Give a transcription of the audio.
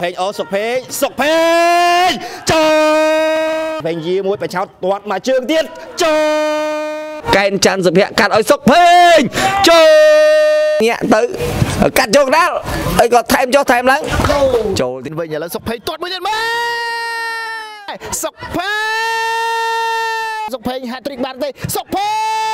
ភេងអូសុកភេងសុកភេងចូលភេងយាមួយបិឆោតទាត់មកជើងទៀតចូលកែនច័ន្ទសុភ័ក្រកាត់ឲ្យសុកភេងចូលញាក់ទៅកាត់ចូលកណ្ដាលអីក៏ថែមចុះថែមឡើងចូលទៀតវិញឥឡូវសុកភេងទាត់មួយទៀតមែសុកភេងសុកភេងហាត់ទ្រិកបានទេសុកភេង